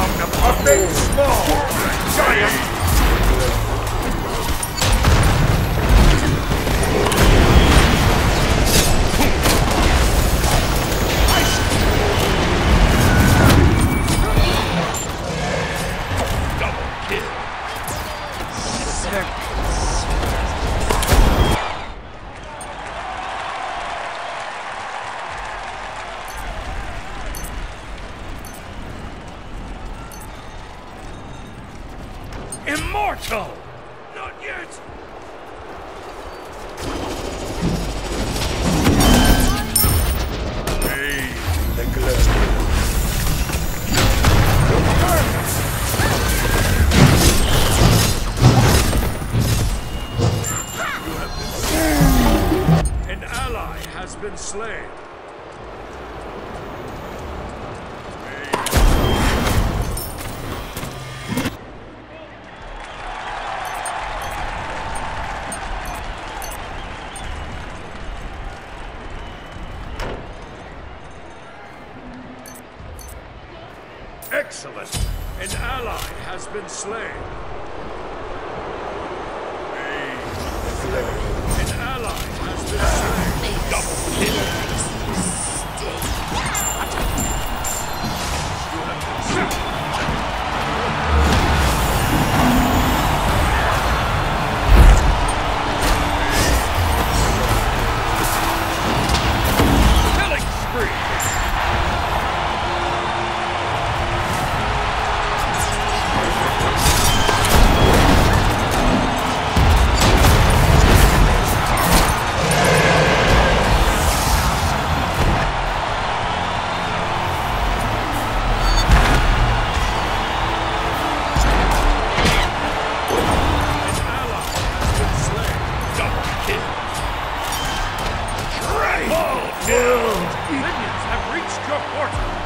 I'm the this small giant Immortal! Not yet! Hey, the glow. An ally has been slain. Excellent! An ally has been slain. Minions have reached your quarters.